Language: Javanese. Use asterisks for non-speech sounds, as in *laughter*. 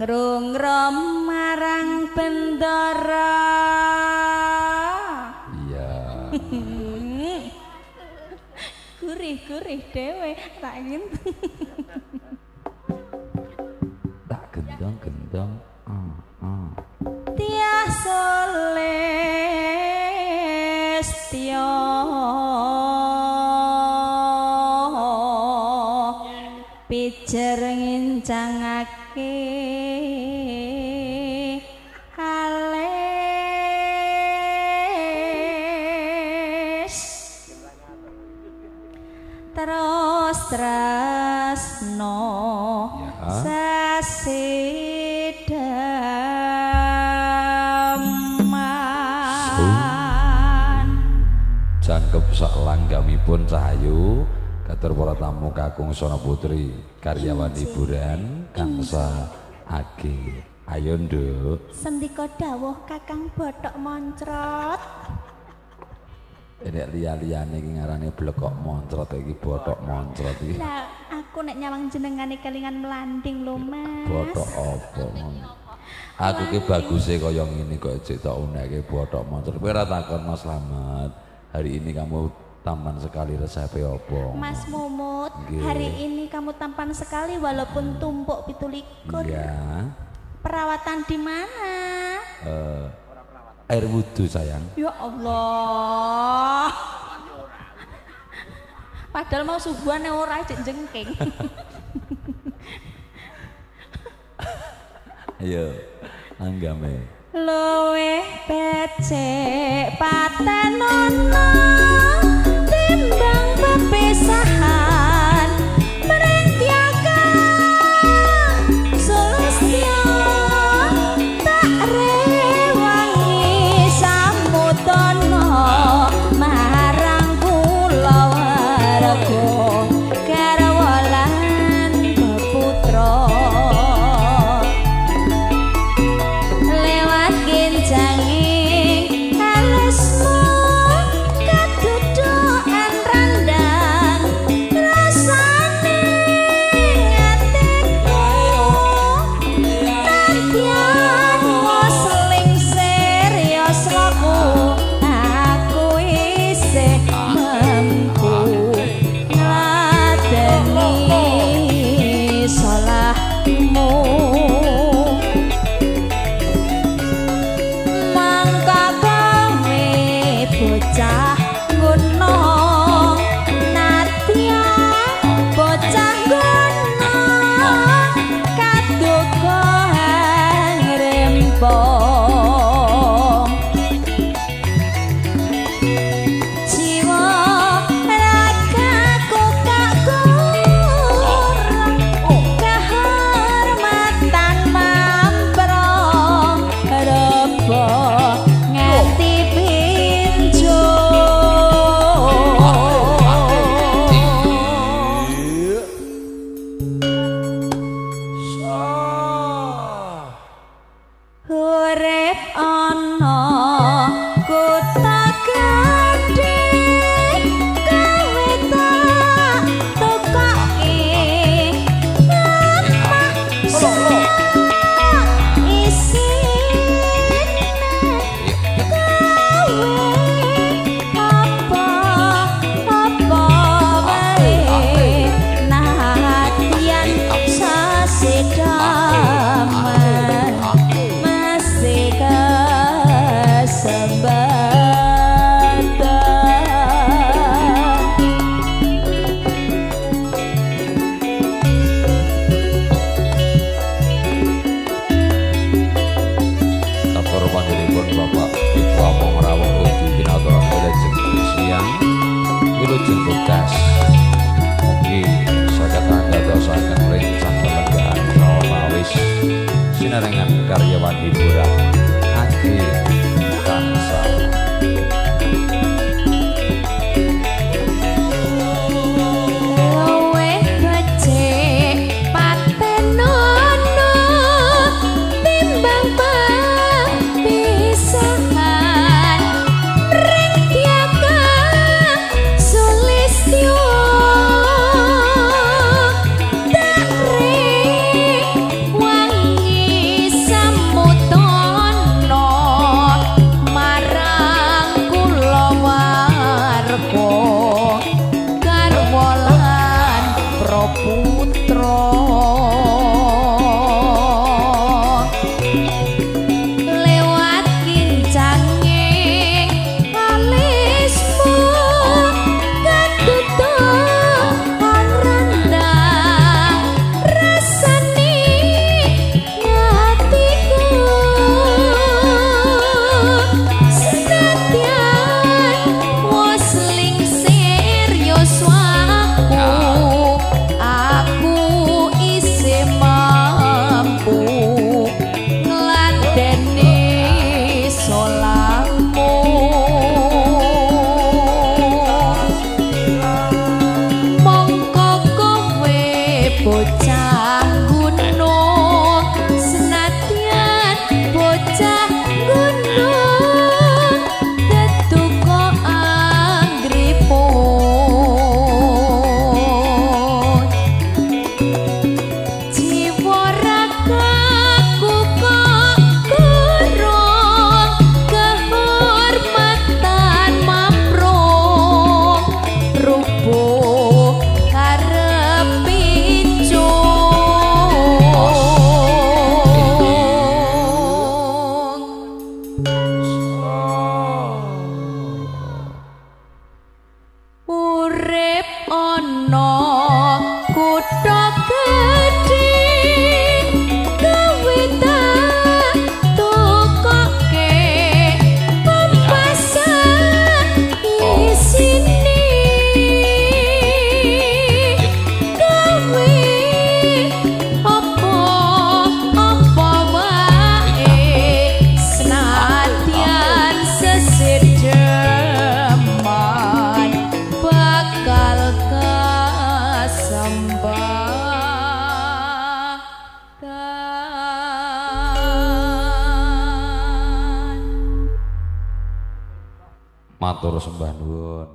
ngrungrom marang bendara. Iya. *laughs* Gurih-gurih dhewe tak ingin. *laughs* Tak gendong gendong ah ah tiah solestio pijer ngincangake terus tresno Ya. sasidaman jangkep sak langgamipun cahayu katur para tamu kakung sona putri karyawan hiburan kangsa age ayo nduk. Sendika dawuh kakang botok moncrot ini liya-liyane iki ngarane blekok moncrot iki botok moncrot iki. Lah aku nek nyawang jenengane kelingan melanding lho mas. Botok apa aku ki baguse kaya ngene kok cek tak unekke botok moncrot kowe ora takon Mas Slamet hari ini kamu tampan sekali resepe apa Mas Mumut, hari ini kamu tampan sekali walaupun tumpuk pitulikur. iya. Perawatan di mana? eh, air wudhu sayang Ya Allah. Padahal mau subuhan ora jengking. ayo anggame Luwih becik fall. itu jenggotas mugi saged ndosaken rencang kelembagaan kawawis sinarengan karyawan hiburan ati Rock. Matur sembah nuwun